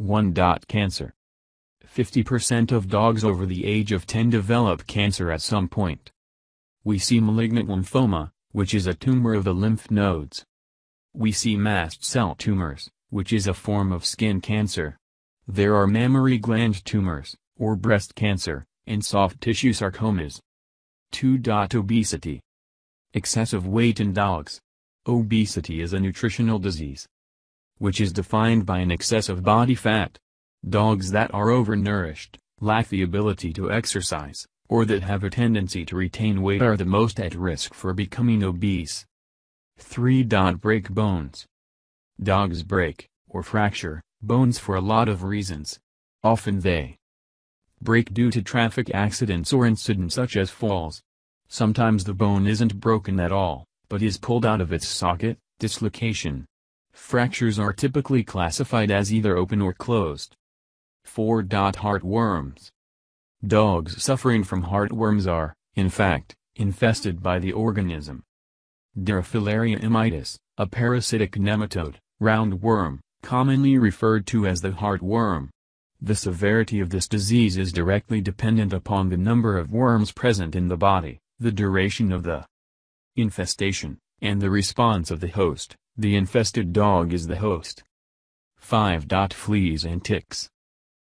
1. Cancer. 50% of dogs over the age of 10 develop cancer at some point. We see malignant lymphoma, which is a tumor of the lymph nodes. We see mast cell tumors, which is a form of skin cancer. There are mammary gland tumors, or breast cancer, and soft tissue sarcomas. 2. Obesity. Excessive weight in dogs. Obesity is a nutritional disease, which is defined by an excess of body fat. Dogs that are overnourished, lack the ability to exercise, or that have a tendency to retain weight are the most at risk for becoming obese. 3. Break bones. Dogs break, or fracture, bones for a lot of reasons. Often they break due to traffic accidents or incidents such as falls. Sometimes the bone isn't broken at all, but is pulled out of its socket, dislocation. Fractures are typically classified as either open or closed. 4. Heartworms. Dogs suffering from heartworms are, in fact, infested by the organism. Dirofilaria immitis, a parasitic nematode, roundworm, commonly referred to as the heartworm. The severity of this disease is directly dependent upon the number of worms present in the body, the duration of the infestation, and the response of the host. The infested dog is the host. 5. Fleas and ticks.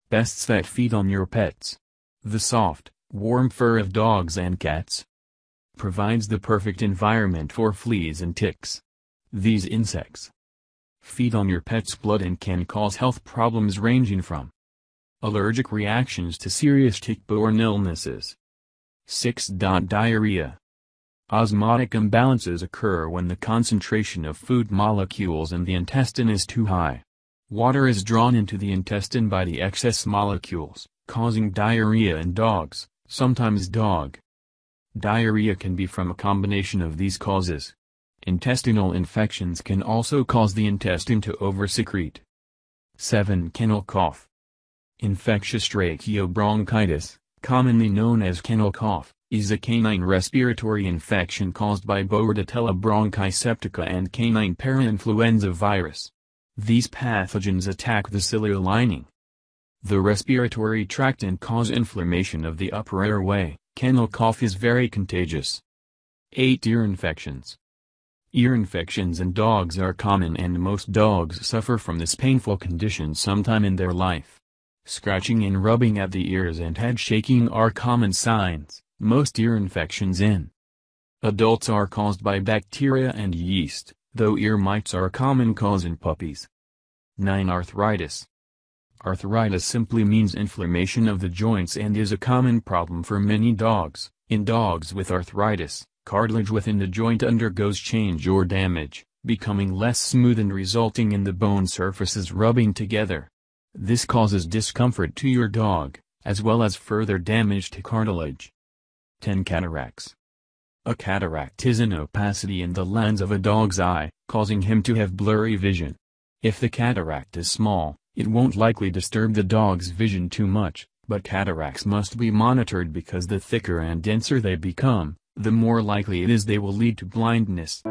Pests that feed on your pets. The soft, warm fur of dogs and cats provides the perfect environment for fleas and ticks. These insects feed on your pet's blood and can cause health problems ranging from allergic reactions to serious tick-borne illnesses. 6. Diarrhea Osmotic imbalances occur when the concentration of food molecules in the intestine is too high. Water is drawn into the intestine by the excess molecules, causing diarrhea in dogs, sometimes dog. Diarrhea can be from a combination of these causes. Intestinal infections can also cause the intestine to oversecrete. 7. Kennel cough. Infectious tracheobronchitis, commonly known as kennel cough, is a canine respiratory infection caused by Bordetella bronchiseptica and canine parainfluenza virus. These pathogens attack the ciliary lining, the respiratory tract and cause inflammation of the upper airway. Kennel cough is very contagious. 8. Ear infections. Ear infections in dogs are common and most dogs suffer from this painful condition sometime in their life. Scratching and rubbing at the ears and head shaking are common signs. Most ear infections in adults are caused by bacteria and yeast, though ear mites are a common cause in puppies. 9. Arthritis Arthritis simply means inflammation of the joints and is a common problem for many dogs. In dogs with arthritis, cartilage within the joint undergoes change or damage, becoming less smooth and resulting in the bone surfaces rubbing together. This causes discomfort to your dog, as well as further damage to cartilage. 10 Cataracts A cataract is an opacity in the lens of a dog's eye, causing him to have blurry vision. If the cataract is small, it won't likely disturb the dog's vision too much, but cataracts must be monitored because the thicker and denser they become, the more likely it is they will lead to blindness.